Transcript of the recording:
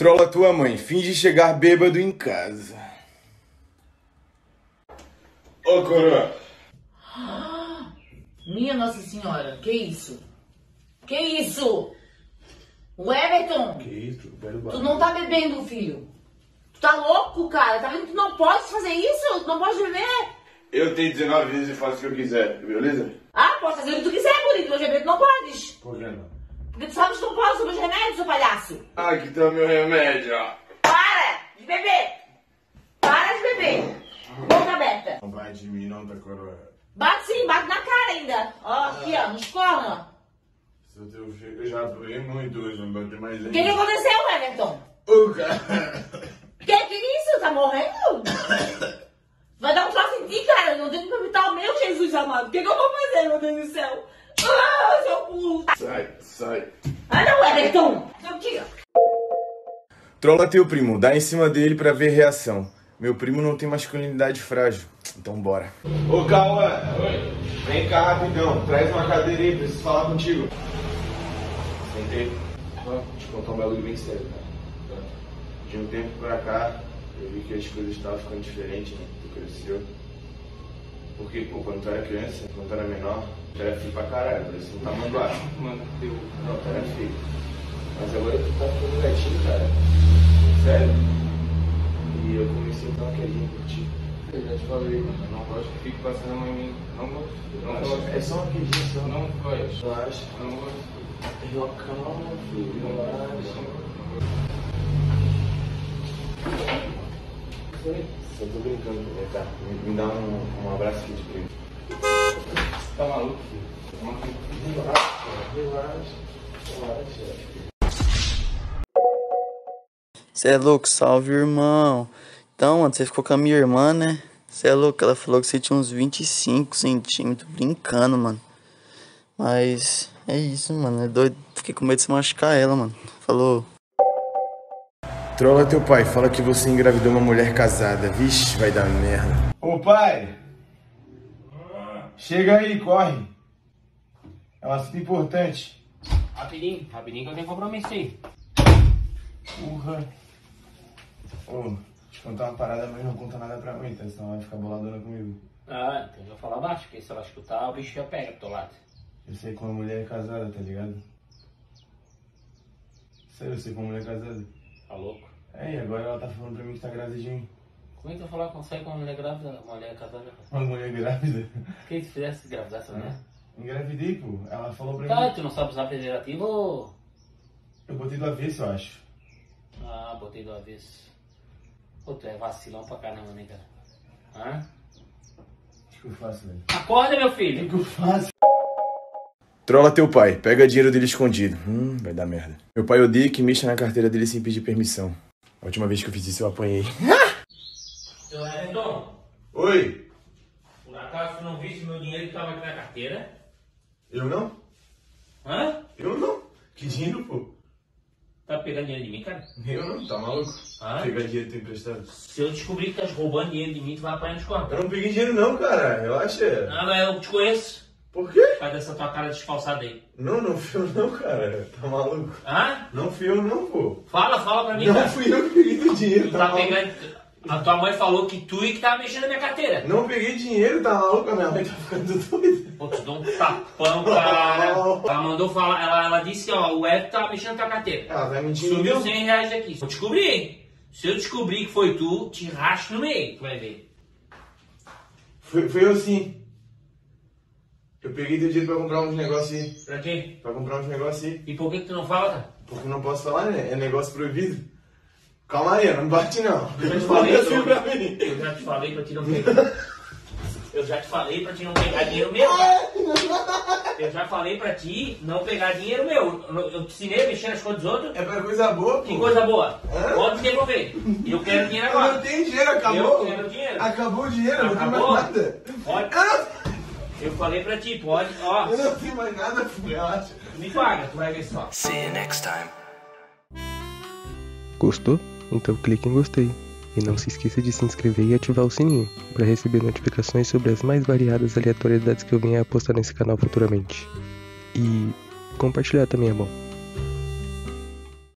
Trola tua mãe, finge chegar bêbado em casa. Ô, coroa. Minha Nossa Senhora, que isso? Que isso? O Everton, Que isso, velho tu não tá bebendo, filho. Tu tá louco, cara? Tá vendo que tu não pode fazer isso? Tu não pode beber? Eu tenho 19 anos e faço o que eu quiser, beleza? Ah, pode fazer o que tu quiser, bonito, mas beber tu não podes. Por que não? Porque tu sabe que tu não pode sobre os remédios, seu palhaço. Ah, aqui tá meu remédio, ó. Para de beber. Para de beber. Boca aberta. Não vai de mim não, tá coroa. Bate sim, bate na cara ainda. Ó, aqui, ó, nos cornos. ó. Se eu, tenho filho, eu já doei muito hoje, não bater mais O que que aconteceu, Everton? Ô, cara. Que que é isso? Tá morrendo? Vai dar um troço em ti, cara. Eu não tenho que evitar o meu Jesus amado. O que, que eu vou fazer, meu Deus do céu? Seu burro. Sai, sai. Ah, não, Everton. Não tira. Trola teu primo, dá em cima dele pra ver reação. Meu primo não tem masculinidade frágil, então bora. Ô Cauã, Oi. vem cá rapidão, traz uma cadeira aí, preciso falar contigo. Sentei. Ó, te contar um bagulho bem sério, cara. De um tempo pra cá, eu vi que as coisas estavam ficando diferentes, né? Tu cresceu. Porque, pô, quando tu era criança, quando tu era menor, tu era filho pra caralho, parecia um tamanduá. Mano, eu. Não, tu era filho. Mas agora tu tá ficando gatinho, cara. Sério? E eu comecei a uma quedinha por ti. Eu já te falei, mano. Eu não gosto que fique passando a mão em mim. Não gosto. Não gosto. É só uma quedinha só. Não gosto. Relaxa. Não gosto. Relaxa, filho. Relaxa. Só tô brincando, vem cá. Me, me dá um, um abraço aqui de primo. Tá maluco, filho? Relaxa, relaxa. Relaxa. Você é louco, salve irmão. Então, mano, você ficou com a minha irmã, né? Você é louco, ela falou que você tinha uns 25 centímetros, brincando, mano. Mas é isso, mano. É doido. Fiquei com medo de se machucar ela, mano. Falou. Trola teu pai, fala que você engravidou uma mulher casada. Vixe, vai dar merda. Ô pai! Chega aí, corre. É um assunto importante. Rapidinho, rapidinho que eu tenho compromisso aí. Porra. Ô, te contar uma parada, mas não conta nada pra mim, tá? Senão vai ficar boladona comigo. Ah, então eu vou falar baixo, porque se ela escutar, o bicho já pega pro teu lado. Eu sei que uma mulher é casada, tá ligado? Sério, eu sei que uma mulher é casada. Tá louco? É, e agora ela tá falando pra mim que tá grávida de mim. Como é que tu falar você com uma mulher grávida, uma mulher casada? Uma mulher grávida? O que se fizesse engravidar essa mulher? Engravidei, pô. Ela falou pra Tá, mim. tu não sabe usar preservativo ou... Eu botei do avesso, eu acho. Ah, botei do avesso. Pô, tu é vacilão pra caramba, né, cara? Hã? O que eu faço, velho? Acorda, meu O filho! que eu faço? Trola teu pai, pega dinheiro dele escondido. Hum, vai dar merda. Meu pai odeia que mexa na carteira dele sem pedir permissão. A última vez que eu fiz isso eu apanhei. Seu Everton, Oi! por acaso tu não viste meu dinheiro que tava aqui na carteira? Eu não? Hã? Eu não. Que dinheiro, pô? Tá pegando dinheiro de mim, cara? Eu não, tá maluco? Ah? Pegar dinheiro teu emprestado. Se eu descobrir que tá roubando dinheiro de mim, tu vai apanhar nos corpos. Eu não peguei dinheiro não, cara. Relaxa. Ah, mas eu te conheço. Por quê? Faz essa tua cara desfalsada aí. Não, não fui eu não, cara. Tá maluco? Hã? Não fui eu não, pô. Fala, fala pra mim, Não cara. fui eu que peguei o dinheiro, Tu tá, tá maluco? pegando. A tua mãe falou que tu e que tava mexendo na minha carteira. Não peguei dinheiro, tá maluco? A minha mãe tá ficando doida. Pô, tu dá um tapão, cara. Ela mandou falar, ela, ela disse, ó, o Ed tava mexendo na tua carteira. Ela vai mentir Sumiu então? 100 reais daqui. Eu descobri, hein? Se eu descobrir que foi tu, te racho no meio, tu vai ver. Foi, foi eu sim. Eu peguei teu dinheiro pra comprar uns negócios aí. Pra quê? Pra comprar uns negócios aí. E por que, que tu não fala, cara? Porque eu não posso falar, né? É negócio proibido. Calma aí, não bate não. Eu já te falei, assim Bruno. pra mim. Eu já te falei pra ti não pegar. Eu já te falei pra ti não pegar dinheiro meu. Eu já falei pra ti não pegar dinheiro meu. Eu eu te ensinei a mexer nas coisas dos outros. É pra coisa boa, pô. Que coisa boa. Hã? Pode devolver. E eu quero dinheiro Eu não agora. tenho dinheiro, acabou. Eu quero dinheiro. Acabou o dinheiro, eu não Acabou? mais nada. Pode. Eu não, Eu falei pra ti, pode. Ó, eu não tenho mais nada, tu me paga, tu vai ver só. See you next time. Gostou? Então clique em gostei. E não se esqueça de se inscrever e ativar o sininho para receber notificações sobre as mais variadas aleatoriedades que eu venha a postar nesse canal futuramente. E compartilhar também é bom.